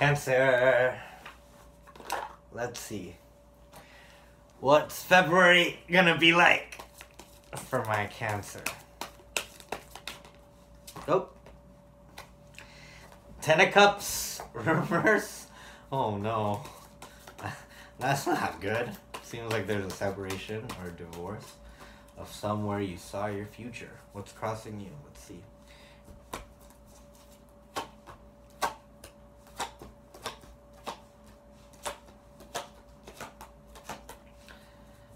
Cancer. Let's see. What's February gonna be like for my cancer? Oh. Ten of Cups reverse. Oh no. That's not good. Seems like there's a separation or divorce of somewhere you saw your future. What's crossing you? Let's see.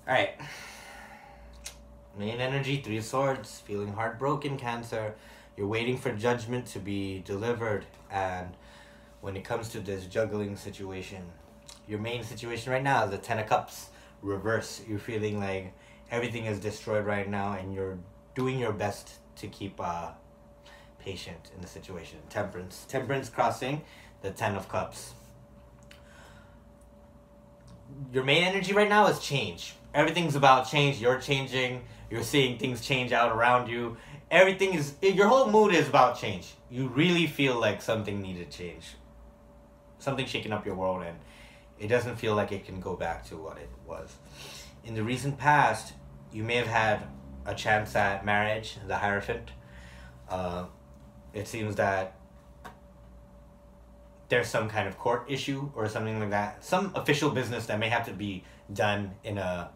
Alright. Main energy, three swords, feeling heartbroken, cancer. You're waiting for judgment to be delivered. And when it comes to this juggling situation, your main situation right now is the ten of cups reverse. You're feeling like everything is destroyed right now and you're doing your best to keep uh patient in the situation. Temperance. Temperance crossing, the ten of cups. Your main energy right now is change everything's about change. You're changing. You're seeing things change out around you. Everything is your whole mood is about change. You really feel like something needed change. Something shaking up your world and it doesn't feel like it can go back to what it was. In the recent past, you may have had a chance at marriage, the Hierophant. Uh, it seems that there's some kind of court issue or something like that. Some official business that may have to be done in a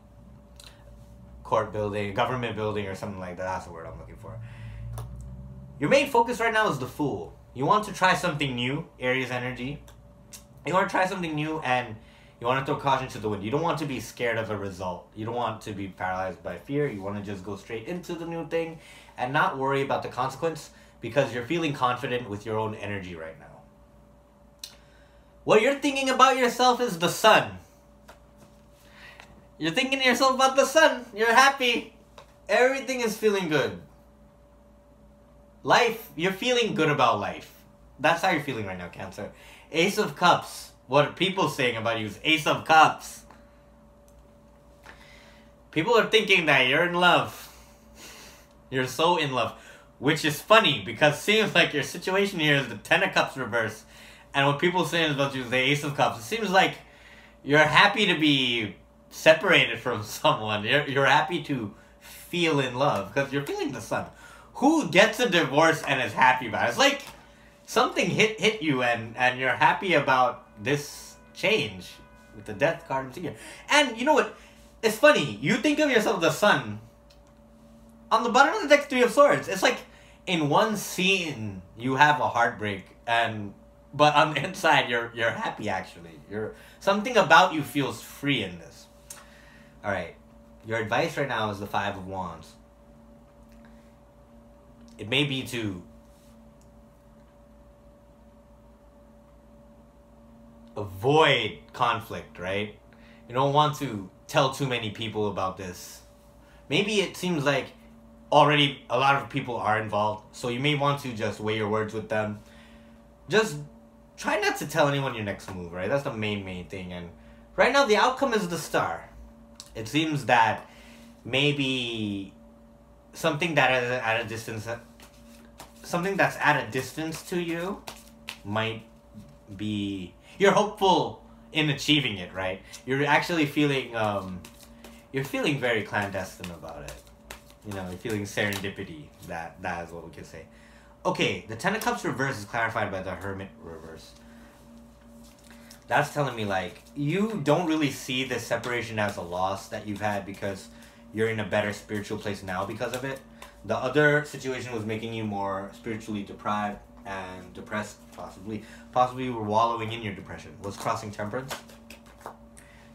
court building, government building, or something like that. That's the word I'm looking for. Your main focus right now is the Fool. You want to try something new, Aries energy. You want to try something new and you want to throw caution to the wind. You don't want to be scared of a result. You don't want to be paralyzed by fear. You want to just go straight into the new thing and not worry about the consequence because you're feeling confident with your own energy right now. What you're thinking about yourself is the sun. You're thinking to yourself about the sun. You're happy. Everything is feeling good. Life, you're feeling good about life. That's how you're feeling right now, Cancer. Ace of Cups. What are people saying about you is Ace of Cups. People are thinking that you're in love. You're so in love. Which is funny because seems like your situation here is the Ten of Cups reverse. And what people saying about you is the Ace of Cups. It seems like you're happy to be separated from someone. You're, you're happy to feel in love because you're feeling the sun. Who gets a divorce and is happy about it? It's like something hit hit you and and you're happy about this change with the death card and here. And you know what? It's funny. You think of yourself the sun. On the bottom of the deck, three of swords. It's like in one scene you have a heartbreak and but on the inside you're you're happy actually. You're something about you feels free in this. All right. Your advice right now is the Five of Wands. It may be to avoid conflict, right? You don't want to tell too many people about this. Maybe it seems like already a lot of people are involved, so you may want to just weigh your words with them. Just try not to tell anyone your next move, right? That's the main, main thing. And right now, the outcome is the star. It seems that maybe something that is at a distance, something that's at a distance to you, might be you're hopeful in achieving it, right? You're actually feeling um, you're feeling very clandestine about it. You know, you're feeling serendipity. That that is what we can say. Okay, the Ten of Cups reverse is clarified by the Hermit reverse that's telling me like you don't really see the separation as a loss that you've had because you're in a better spiritual place now because of it. The other situation was making you more spiritually deprived and depressed, possibly. Possibly you were wallowing in your depression. Was crossing temperance.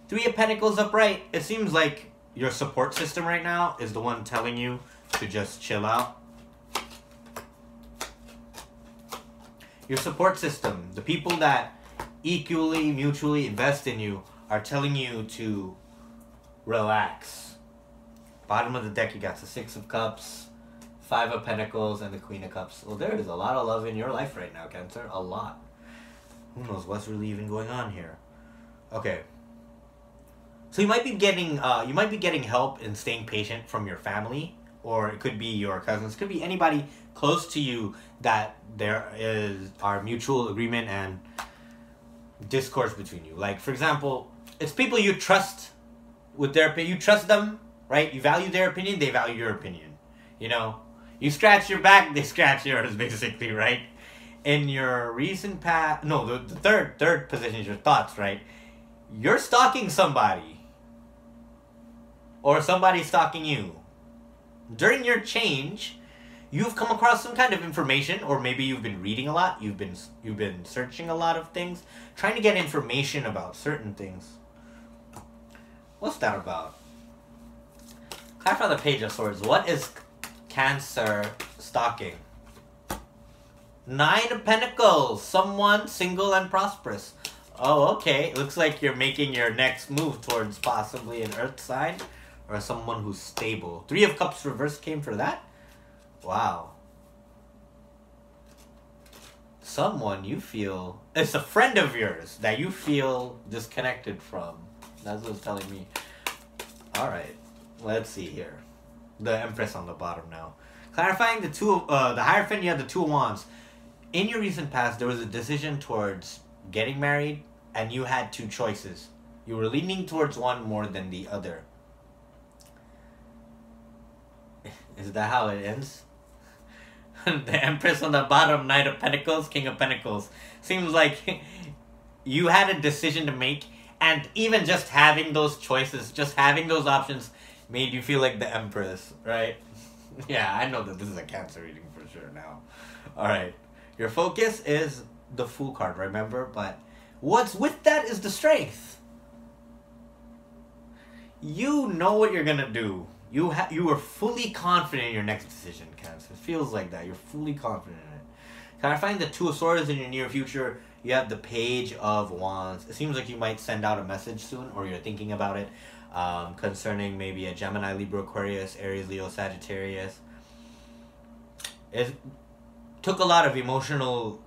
Three of Pentacles upright. It seems like your support system right now is the one telling you to just chill out. Your support system, the people that equally mutually invest in you are telling you to relax. Bottom of the deck, you got the Six of Cups, Five of Pentacles, and the Queen of Cups. Well, there is a lot of love in your life right now, Cancer. A lot. Who knows what's really even going on here? Okay. So you might be getting uh, you might be getting help in staying patient from your family, or it could be your cousins, it could be anybody close to you that there is our mutual agreement and discourse between you. Like, for example, it's people you trust with their opinion. You trust them, right? You value their opinion, they value your opinion. You know, you scratch your back, they scratch yours, basically, right? In your recent past, no, the, the third third position is your thoughts, right? You're stalking somebody, or somebody stalking you. During your change, you've come across some kind of information or maybe you've been reading a lot you've been you've been searching a lot of things trying to get information about certain things. What's that about? Clarify the page of swords. What is cancer stalking nine of pentacles. Someone single and prosperous. Oh okay. It looks like you're making your next move towards possibly an earth sign or someone who's stable. Three of cups reverse came for that Wow. Someone you feel it's a friend of yours that you feel disconnected from. That's what it's telling me. Alright. Let's see here. The Empress on the bottom now. Clarifying the two uh the Hierophant, you have the two wands. In your recent past there was a decision towards getting married and you had two choices. You were leaning towards one more than the other. Is that how it ends? the Empress on the bottom, Knight of Pentacles, King of Pentacles. Seems like you had a decision to make, and even just having those choices, just having those options, made you feel like the Empress, right? yeah, I know that this is a Cancer reading for sure now. Alright, your focus is the Fool card, remember? But what's with that is the Strength. You know what you're gonna do you ha- you are fully confident in your next decision, Cancer. It feels like that. You're fully confident in it. Find the Two of Swords in your near future? You have the Page of Wands. It seems like you might send out a message soon, or you're thinking about it, um, concerning maybe a Gemini, Libra, Aquarius, Aries, Leo, Sagittarius. It took a lot of emotional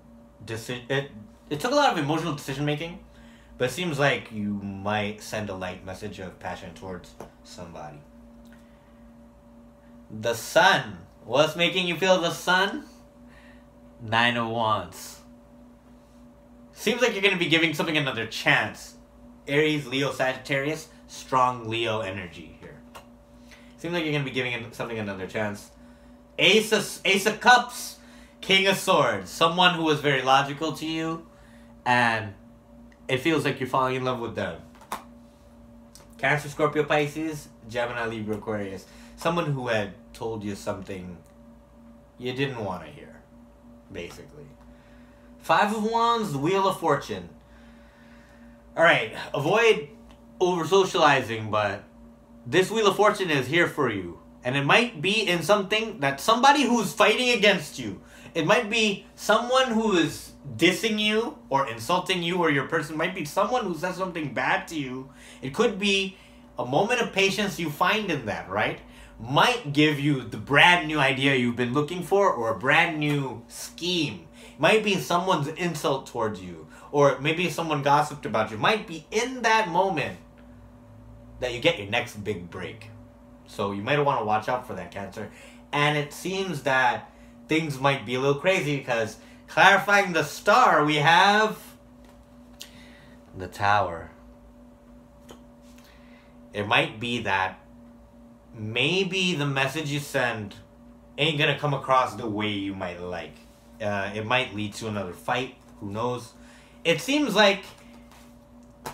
decision. It it took a lot of emotional decision making, but it seems like you might send a light message of passion towards somebody. The sun. What's making you feel the sun? Nine oh of Wands. Seems like you're going to be giving something another chance. Aries, Leo, Sagittarius, strong Leo energy here. Seems like you're going to be giving something another chance. Ace of, Ace of Cups, King of Swords. Someone who was very logical to you, and it feels like you're falling in love with them. Cancer, Scorpio, Pisces, Gemini, Libra, Aquarius someone who had told you something you didn't want to hear, basically. Five of Wands, the Wheel of Fortune. Alright, avoid over socializing, but this Wheel of Fortune is here for you. And it might be in something that somebody who's fighting against you. It might be someone who is dissing you or insulting you or your person. It might be someone who says something bad to you. It could be a moment of patience you find in that, right? Might give you the brand new idea you've been looking for or a brand new scheme. Might be someone's insult towards you or maybe someone gossiped about you. Might be in that moment that you get your next big break. So you might want to watch out for that cancer. And it seems that things might be a little crazy because clarifying the star, we have the tower. It might be that maybe the message you send ain't gonna come across the way you might like. Uh, it might lead to another fight. Who knows? It seems like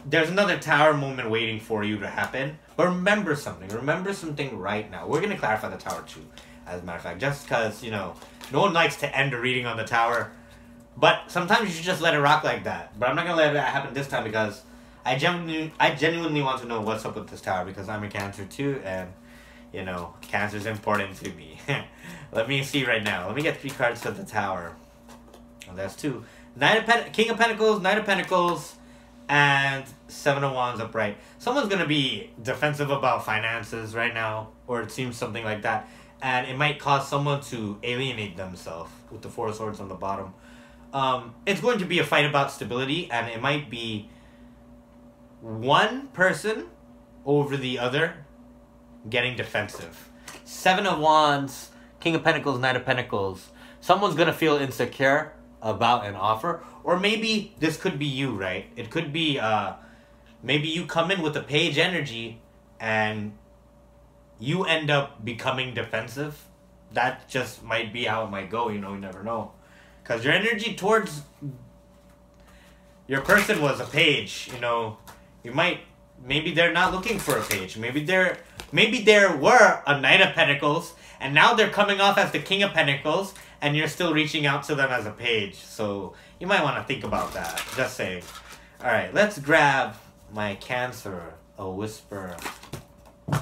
there's another tower moment waiting for you to happen. But remember something. Remember something right now. We're gonna clarify the tower too, as a matter of fact, just because you know no one likes to end a reading on the tower. But sometimes you should just let it rock like that. But I'm not gonna let that happen this time because I genuinely, I genuinely want to know what's up with this tower because I'm a Cancer too, and you know, cancer's important to me. Let me see right now. Let me get three cards to the tower. That's two. Knight of Pen King of Pentacles, Knight of Pentacles, and Seven of Wands upright. Someone's gonna be defensive about finances right now, or it seems something like that. And it might cause someone to alienate themselves with the Four of Swords on the bottom. Um, it's going to be a fight about stability, and it might be one person over the other getting defensive. Seven of Wands, King of Pentacles, Knight of Pentacles. Someone's gonna feel insecure about an offer. Or maybe this could be you, right? It could be uh maybe you come in with a page energy and you end up becoming defensive. That just might be how it might go, you know, you never know. Cuz your energy towards your person was a page, you know, you might maybe they're not looking for a page. Maybe they're maybe there were a knight of pentacles and now they're coming off as the king of pentacles and you're still reaching out to them as a page. So you might want to think about that. Just saying. All right, let's grab my cancer, a whisper.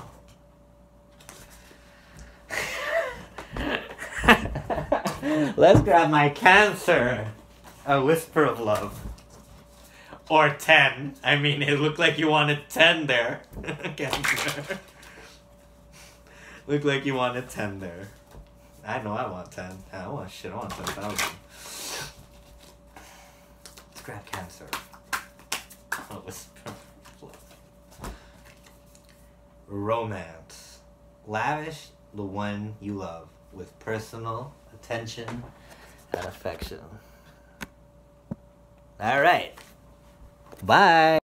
let's grab my cancer, a whisper of love. Or 10. I mean, it looked like you wanted 10 there. looked like you wanted 10 there. I know I want 10. I want shit, I want 10,000. Let's grab cancer. Oh, whisper. Romance. Lavish the one you love with personal attention and affection. All right. Bye.